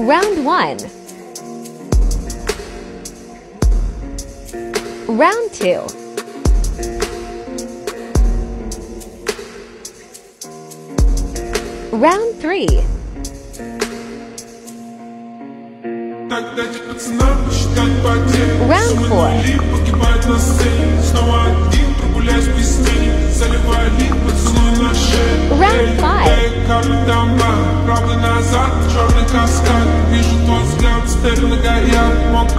Round 1 Round 2 Round 3 Round 4 five. эй, карты дома Правда назад, черный каскад Вижу твой взгляд, стерлы горят Мог тебя взять,